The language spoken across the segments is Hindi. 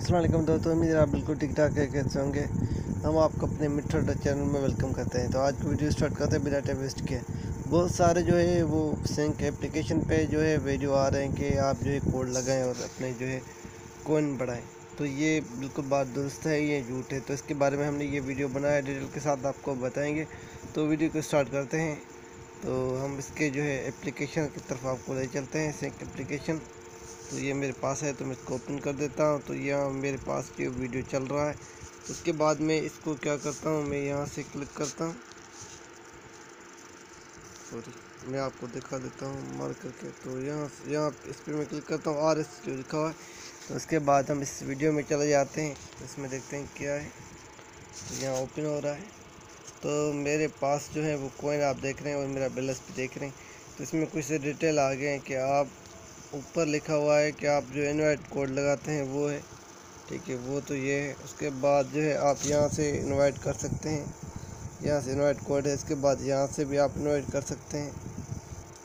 असलम दोस्तों, उम्मीद आप बिल्कुल ठीक ठाक है, कैसे होंगे? हम आपको अपने मिट्र चैनल में वेलकम करते हैं। तो आज की वीडियो स्टार्ट करते हैं बिना टाइम वेस्ट किए बहुत सारे जो है, वो सिंक एप्लीकेशन पे जो है वीडियो आ रहे हैं कि आप जो है कोड लगाएँ और अपने जो है कोइन बढ़ाएँ। तो ये बिल्कुल बात दुरुस्त है, ये झूठ है। तो इसके बारे में हमने ये वीडियो बनाया डिटेल के साथ आपको बताएँगे। तो वीडियो को स्टार्ट करते हैं। तो हम इसके जो है एप्लीकेशन की तरफ़ आपको ले चलते हैं सिंक एप्लीकेशन तो ये मेरे पास है तो मैं इसको ओपन कर देता हूँ। तो यहाँ मेरे पास ये वीडियो चल रहा है। उसके बाद में इसको क्या करता हूँ, मैं यहाँ से क्लिक करता हूँ। सॉरी मैं आपको दिखा देता हूँ मार करके। तो यहाँ यहाँ इस पर मैं क्लिक करता हूँ आर एस जो लिखा हुआ है। तो उसके बाद हम इस वीडियो में चले जाते हैं। तो इसमें देखते हैं क्या है। तो यहाँ ओपन हो रहा है। तो मेरे पास जो है वो कोइन आप देख रहे हैं और मेरा बैलेंस भी देख रहे हैं। तो इसमें कुछ डिटेल आ गए हैं कि आप ऊपर लिखा हुआ है कि आप जो इनवाइट कोड लगाते हैं वो है। ठीक है, वो तो ये है। उसके बाद जो है आप यहाँ से इनवाइट कर सकते हैं। यहाँ से इनवाइट कोड है। इसके बाद यहाँ से भी आप इनवाइट कर सकते हैं।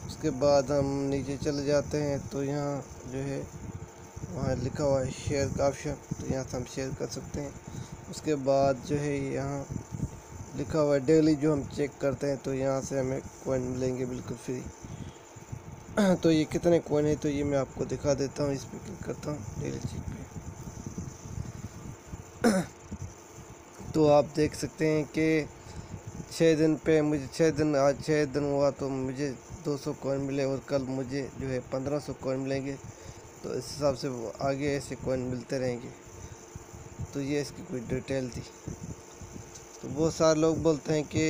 उसके बाद हम नीचे चले जाते हैं तो यहाँ जो है वहाँ लिखा हुआ है शेयर का ऑप्शन तो यहाँ से हम शेयर कर सकते हैं। उसके बाद जो है यहाँ लिखा हुआ है डेली जो हम चेक करते हैं तो यहाँ से हमें कोइन मिलेंगे बिल्कुल फ्री तो ये कितने कोइन है? तो ये मैं आपको दिखा देता हूँ इस पर क्लिक करता हूँ डेली चेक पे। तो आप देख सकते हैं कि छः दिन पे मुझे छः दिन, आज छः दिन हुआ तो मुझे 200 कोइन मिले और कल मुझे जो है 1500 कोइन मिलेंगे। तो इस हिसाब से आगे ऐसे कोइन मिलते रहेंगे। तो ये इसकी कोई डिटेल थी। तो बहुत सारे लोग बोलते हैं कि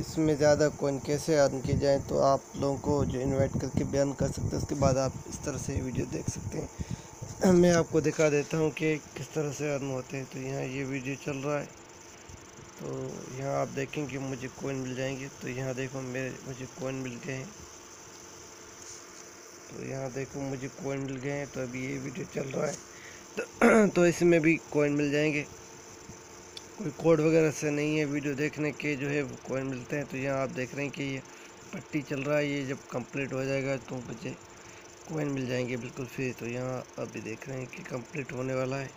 इसमें ज़्यादा कोइन कैसे अर्न की जाए तो आप लोगों को जो इनवाइट करके बयान कर सकते हैं उसके बाद आप इस तरह से वीडियो देख सकते हैं। मैं आपको दिखा देता हूँ कि किस तरह से अर्न होते हैं। तो यहाँ ये वीडियो चल रहा है। तो यहाँ आप देखेंगे मुझे कोइन मिल जाएँगे। तो यहाँ देखो मेरे मुझे कोइन मिल गए हैं। तो यहाँ देखो मुझे कोइन मिल गए हैं। तो अभी ये वीडियो चल रहा है। तो, तो इसमें भी कोइन मिल जाएँगे। कोई कोड वगैरह से नहीं है वीडियो देखने के जो है कोइन मिलते हैं। तो यहाँ आप देख रहे हैं कि ये पट्टी चल रहा है। ये जब कंप्लीट हो जाएगा तो मुझे कोइन मिल जाएँगे बिल्कुल फ्री तो यहाँ अभी देख रहे हैं कि कंप्लीट होने वाला है।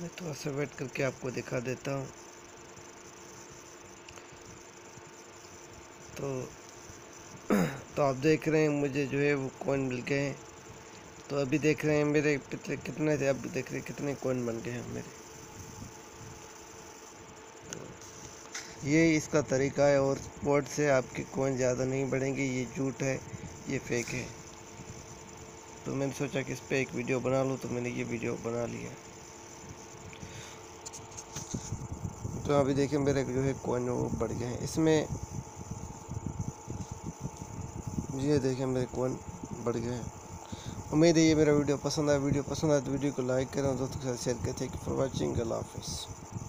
मैं थोड़ा सा वेट करके आपको दिखा देता हूँ। तो तो आप देख रहे हैं मुझे जो है, वो कोइन मिल गए हैं। तो अभी देख रहे हैं मेरे पिछले कितने थे, अब देख रहे हैं कितने कोइन बन गए हैं मेरे। ये इसका तरीका है और स्पोर्ट से आपके कोइन ज़्यादा नहीं बढ़ेंगे, ये झूठ है, ये फेक है। तो मैंने सोचा कि इस पर एक वीडियो बना लूँ तो मैंने ये वीडियो बना लिया। तो अभी देखिए मेरे जो है कोइन वो बढ़ गए हैं। इसमें ये देखें मेरे कोइन बढ़ गए हैं। उम्मीद है ये मेरा वीडियो पसंद आया। वीडियो पसंद आया तो वीडियो को लाइक करें दोस्तों के साथ शेयर करें। थैंक यू फॉर वॉचिंग अल्लाह हाफिज़।